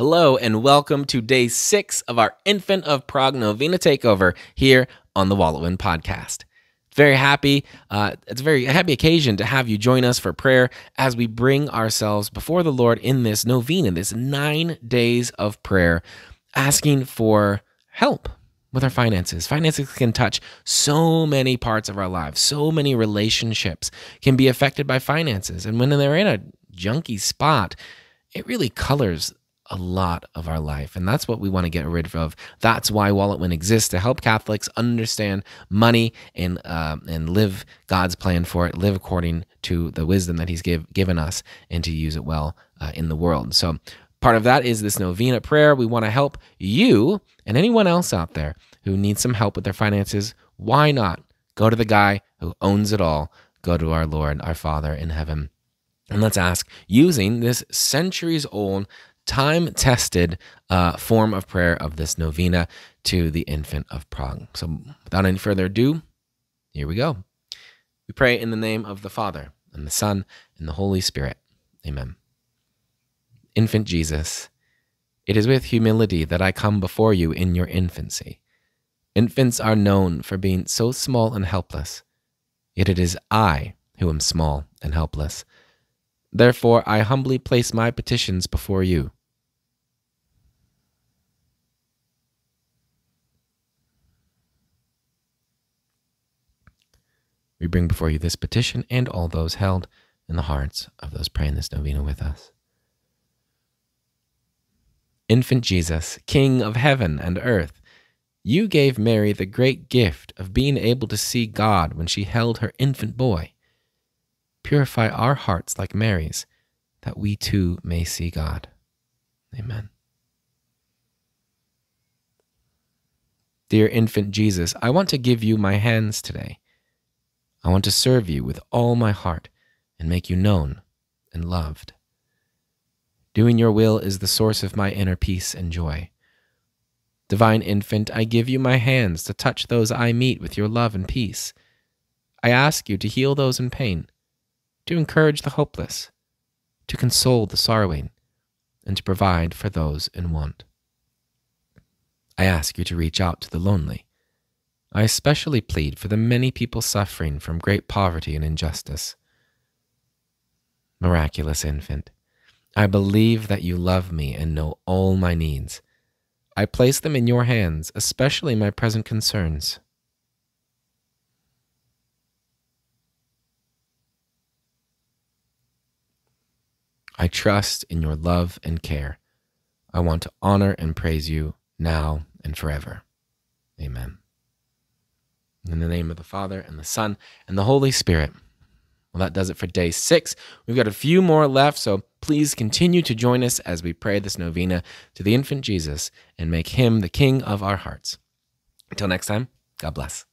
Hello, and welcome to day six of our Infant of Prague Novena Takeover here on the WalletWin podcast. Very happy. Uh, it's a very happy occasion to have you join us for prayer as we bring ourselves before the Lord in this novena, this nine days of prayer, asking for help with our finances. Finances can touch so many parts of our lives. So many relationships can be affected by finances. And when they're in a junky spot, it really colors a lot of our life. And that's what we want to get rid of. That's why Wallet exists to help Catholics understand money and uh, and live God's plan for it, live according to the wisdom that He's give, given us, and to use it well uh, in the world. So part of that is this novena prayer. We want to help you and anyone else out there who needs some help with their finances. Why not go to the guy who owns it all? Go to our Lord, our Father in heaven. And let's ask, using this centuries old time tested uh, form of prayer of this novena to the infant of Prague. So, without any further ado, here we go. We pray in the name of the Father, and the Son, and the Holy Spirit. Amen. Infant Jesus, it is with humility that I come before you in your infancy. Infants are known for being so small and helpless, yet it is I who am small and helpless. Therefore, I humbly place my petitions before you We bring before you this petition and all those held in the hearts of those praying this novena with us. Infant Jesus, King of heaven and earth, you gave Mary the great gift of being able to see God when she held her infant boy. Purify our hearts like Mary's, that we too may see God. Amen. Dear infant Jesus, I want to give you my hands today I want to serve you with all my heart and make you known and loved. Doing your will is the source of my inner peace and joy. Divine Infant, I give you my hands to touch those I meet with your love and peace. I ask you to heal those in pain, to encourage the hopeless, to console the sorrowing, and to provide for those in want. I ask you to reach out to the lonely I especially plead for the many people suffering from great poverty and injustice. Miraculous infant, I believe that you love me and know all my needs. I place them in your hands, especially my present concerns. I trust in your love and care. I want to honor and praise you now and forever. Amen. In the name of the Father, and the Son, and the Holy Spirit. Well, that does it for day six. We've got a few more left, so please continue to join us as we pray this novena to the infant Jesus and make him the King of our hearts. Until next time, God bless.